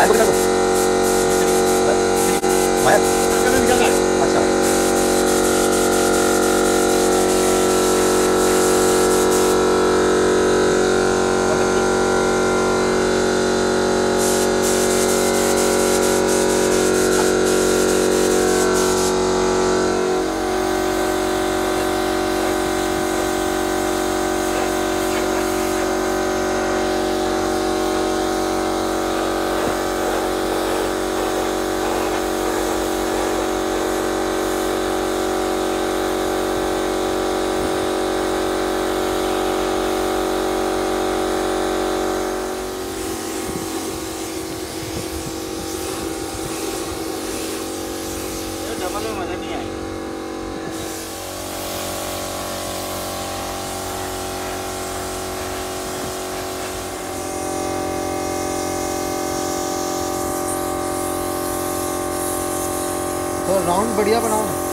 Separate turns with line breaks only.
Algo, algo. तो round बढ़िया बनाओ।
ना